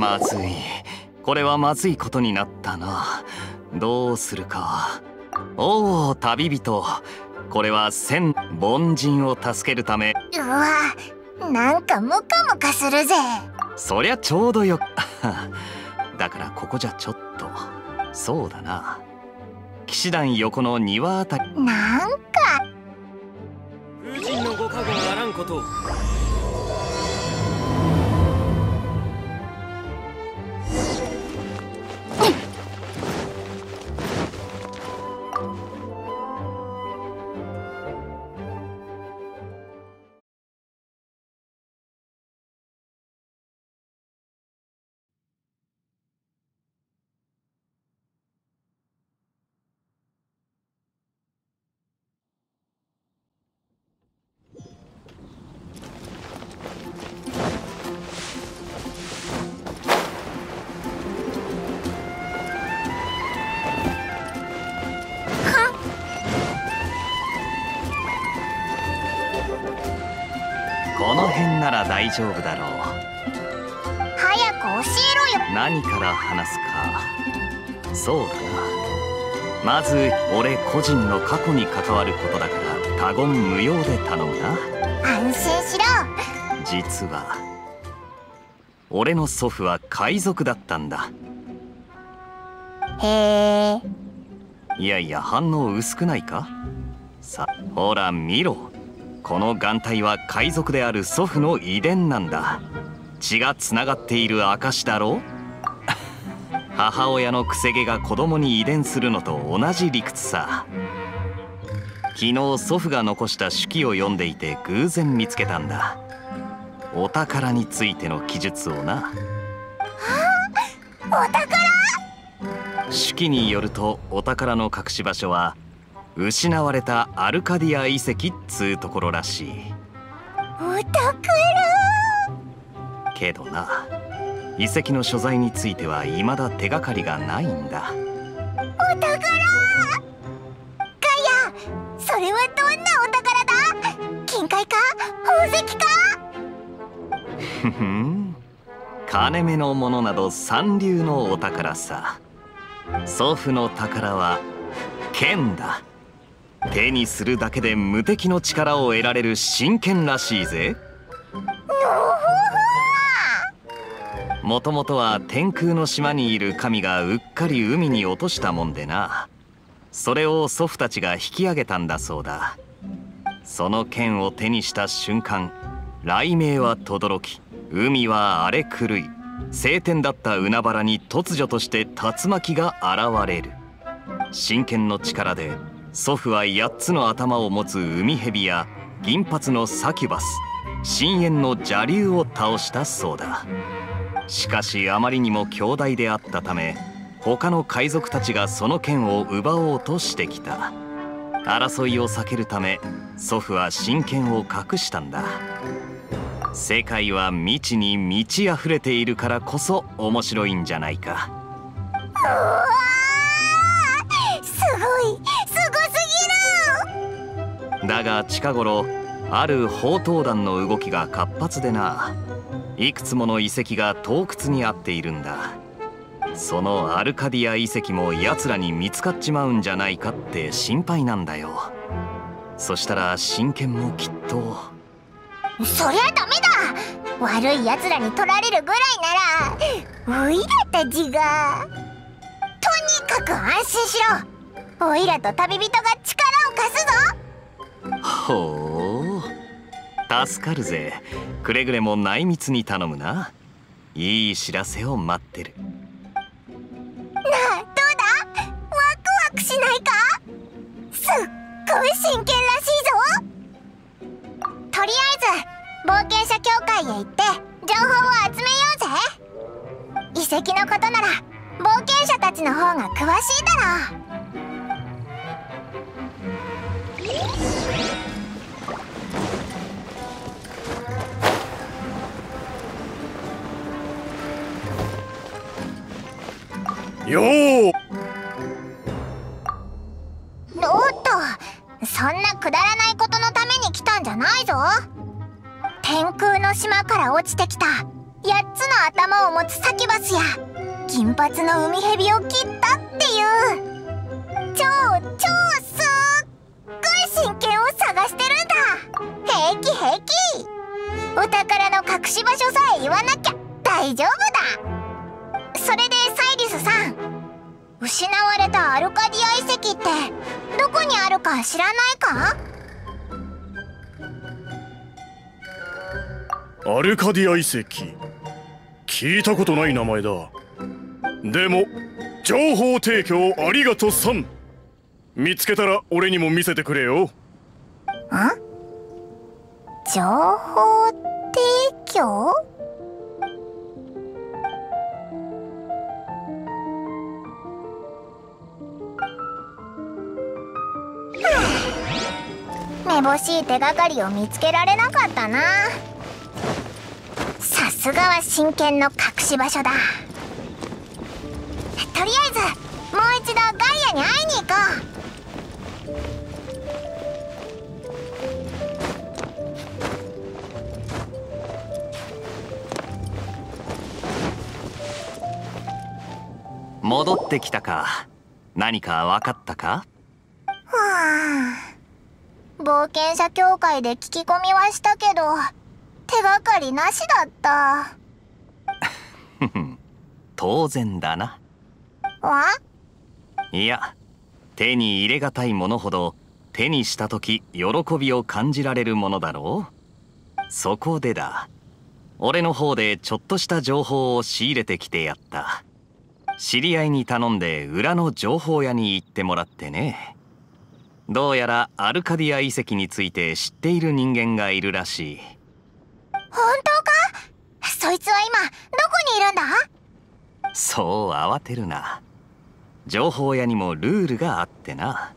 まずい。これはまずいことになったな。どうするか。おお旅人。これは千凡人を助けるため。うわなんかムカムカするぜ。そりゃちょうどよ だからここじゃちょっと。そうだな。騎士団横の庭あたり。なんか。風神のご加護あらんこと大丈夫だろう。早く教えろよ。何から話すか。そうだ。なまず俺個人の過去に関わることだから他言無用で頼むな。安心しろ。実は俺の祖父は海賊だったんだ。へえ。いやいや反応薄くないか？さほら見ろこの眼帯は海賊である祖父の遺伝なんだ。血がつながっている証だろ 母親のくせ毛が子供に遺伝するのと同じ理屈さ。昨日祖父が残した手記を読んでいて偶然見つけたんだ。お宝についての記述をな。お宝？手記によるとお宝の隠し場所は失われたアルカディア遺跡っつうところらしい。お宝けどな遺跡の所在については未だ手がかりがないんだ。お宝！ガヤそれはどんなお宝だ？金塊か？宝石か？ふふん。金目のものなど三流のお宝さ。祖父の宝は剣だ手にするだけで無敵の力を得られる真剣らしいぜ。もともとは天空の島にいる神がうっかり海に落としたもんでな。それを祖父たちが引き上げたんだそうだ。その剣を手にした瞬間雷鳴は轟き海は荒れ狂い晴天だった海原に突如として竜巻が現れる。真剣の力で祖父は8つの頭を持つ海蛇や銀髪のサキュバス深淵の邪竜を倒したそうだ。しかしあまりにも強大であったため他の海賊たちがその剣を奪おうとしてきた。争いを避けるため祖父は真剣を隠したんだ。世界は未知に満ち溢れているからこそ面白いんじゃないか。うわだが近頃ある宝刀団の動きが活発でないくつもの遺跡が洞窟にあっているんだ。そのアルカディア遺跡も奴らに見つかっちまうんじゃないかって心配なんだよ。そしたら真剣もきっと。そりゃダメだ。悪い奴らに取られるぐらいならおいらたちがとにかく安心しろ。おいらと旅人が力を貸すぞ。ほう。助かるぜ。くれぐれも内密に頼むな。いい知らせを待ってる。なあどうだ？ワクワクしないか？すっごい真剣らしいぞ。とりあえず冒険者協会へ行って情報を集めようぜ。遺跡のことなら冒険者たちの方が詳しいだろう。よーおっとそんなくだらないことのために来たんじゃないぞ。天空の島から落ちてきた。8つの頭を持つサキュバスや。金髪の海蛇を切ったっていう。超超すっごい真剣を探してるんだ。平気平気。お宝の隠し場所さえ言わなきゃ大丈夫だ。失われたアルカディア遺跡ってどこにあるか知らないか？アルカディア遺跡。聞いたことない名前だ。でも情報提供ありがとさん。見つけたら俺にも見せてくれよ。ん情報提供？めぼしい手がかりを見つけられなかったな。さすがは真剣の隠し場所だ。とりあえずもう一度ガイアに会いに行こう。戻ってきたか。何か分かったか？はあ冒険者協会で聞き込みはしたけど手がかりなしだった。当然だな。わ？いや手に入れがたいものほど手にした時喜びを感じられるものだろう。そこでだ。俺の方でちょっとした情報を仕入れてきてやった。知り合いに頼んで裏の情報屋に行ってもらってねどうやらアルカディア遺跡について知っている人間がいるらしい。本当か？そいつは今どこにいるんだ？そう慌てるな。情報屋にもルールがあってな。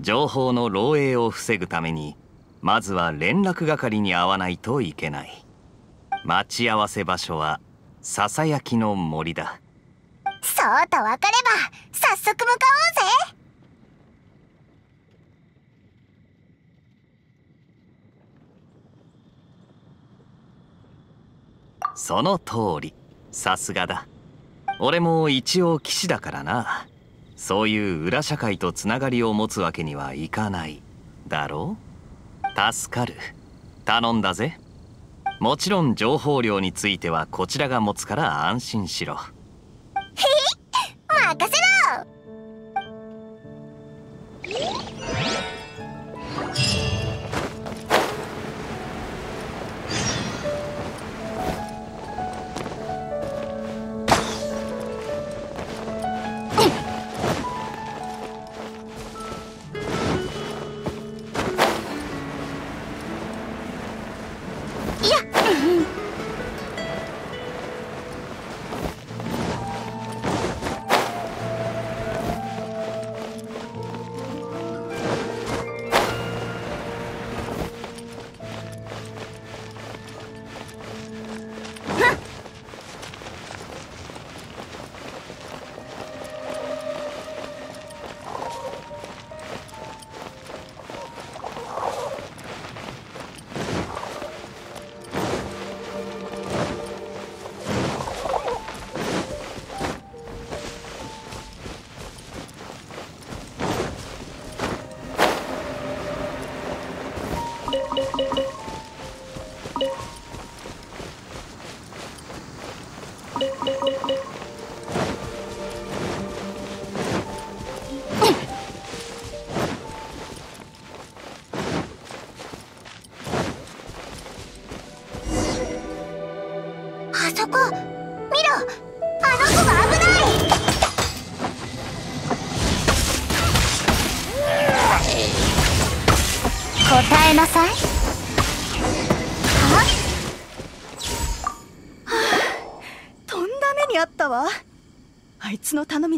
情報の漏洩を防ぐためにまずは連絡係に会わないといけない。待ち合わせ場所はささやきの森だ。そうと分かれば早速向かおうぜその通り。さすがだ。俺も一応騎士だからな。そういう裏社会とつながりを持つわけにはいかないだろう。助かる。頼んだぜ。もちろん情報量についてはこちらが持つから安心しろ。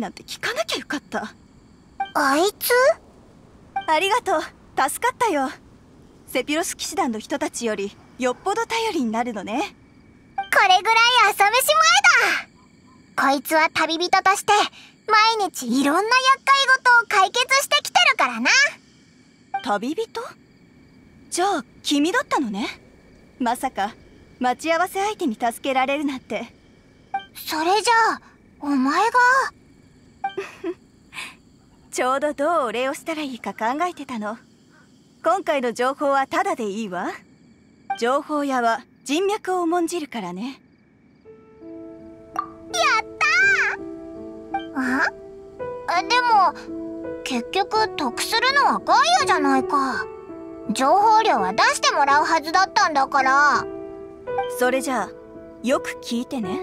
なんて聞かなきゃよかった。あいつ？ありがとう。助かったよ。セピロス騎士団の人たちよりよっぽど頼りになるのね。これぐらい朝飯前だ。こいつは旅人として毎日いろんな厄介事を解決してきてるからな。旅人？じゃあ君だったのね。まさか待ち合わせ相手に助けられるなんて。それじゃあお前が ちょうどどうお礼をしたらいいか考えてたの。今回の情報はタダでいいわ。情報屋は人脈を重んじるからね。やったー！あ？でも結局得するのはガイアじゃないか。情報量は出してもらうはずだったんだから。それじゃあよく聞いてね。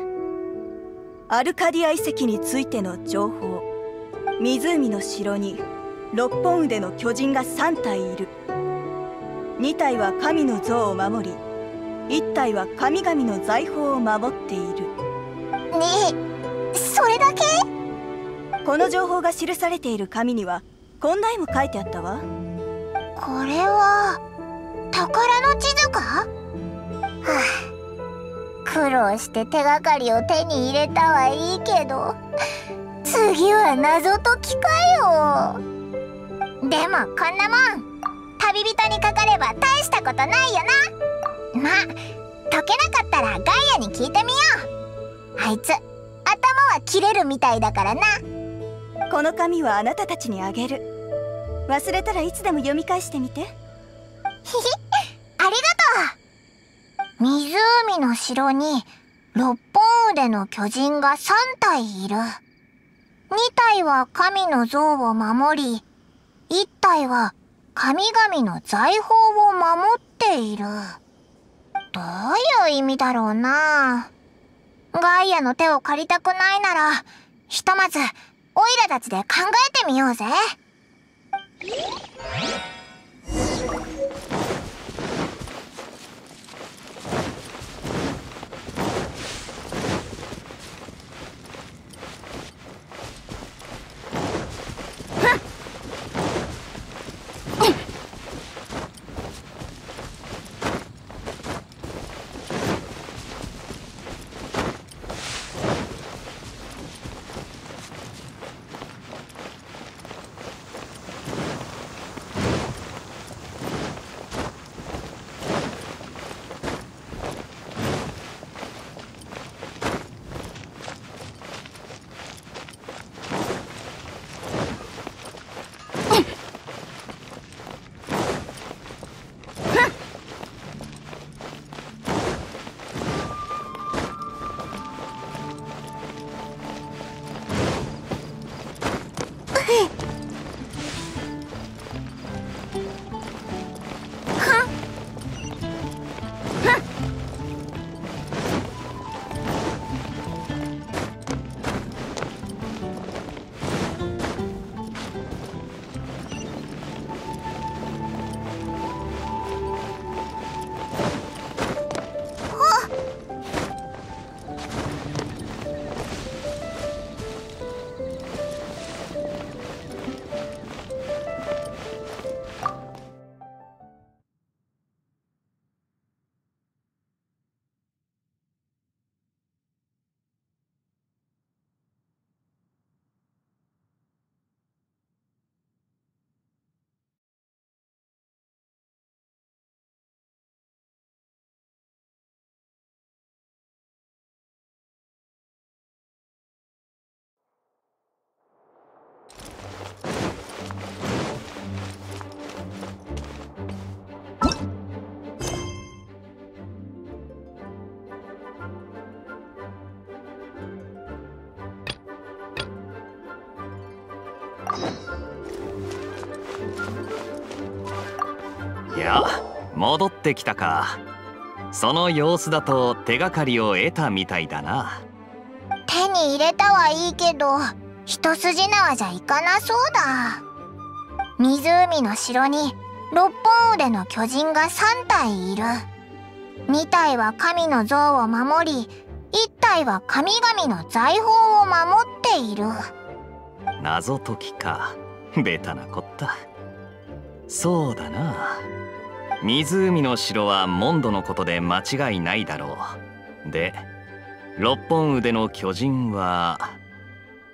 アルカディア遺跡についての情報湖の城に六本腕の巨人が3体いる。2体は神の像を守り1体は神々の財宝を守っている。ねえそれだけ？この情報が記されている紙にはこんな絵も書いてあったわ。これは宝の地図か？はあ苦労して手がかりを手に入れたはいいけど次は謎解きかよ。でもこんなもん旅人にかかれば大したことないよな。まあ解けなかったらガイアに聞いてみよう。あいつ頭は切れるみたいだからな。この紙はあなたたちにあげる。忘れたらいつでも読み返してみて。ひひありがとう。湖の城に六本腕の巨人が3体いる2体は神の像を守り1体は神々の財宝を守っている。どういう意味だろうな。ガイアの手を借りたくないならひとまずオイラたちで考えてみようぜ。戻ってきたか。その様子だと手がかりを得たみたいだな。手に入れたはいいけど一筋縄じゃいかなそうだ。湖の城に六本腕の巨人が3体いる。2体は神の像を守り1体は神々の財宝を守っている。謎解きか。ベタなこった。そうだな湖の城はモンドのことで間違いないだろう。で六本腕の巨人は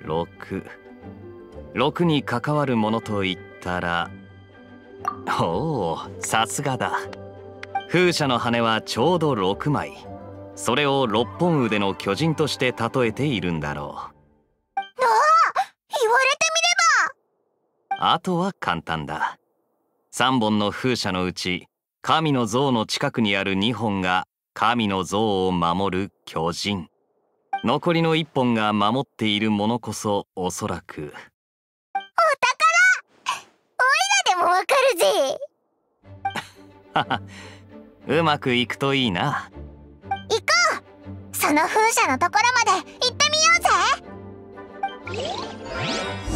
66に関わるものと言ったらおおさすがだ。風車の羽はちょうど6枚。それを六本腕の巨人として例えているんだろう。ああ言われてみれば。あとは簡単だ。3本の風車のうち神の像の近くにある2本が神の像を守る巨人。残りの1本が守っているものこそおそらく。お宝。おいらでもわかるぜ。うまくいくといいな。行こう。その風車のところまで行ってみよう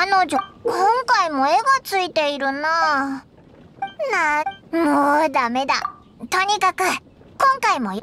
彼女今回も絵がついているな。なもうダメだ。とにかく今回も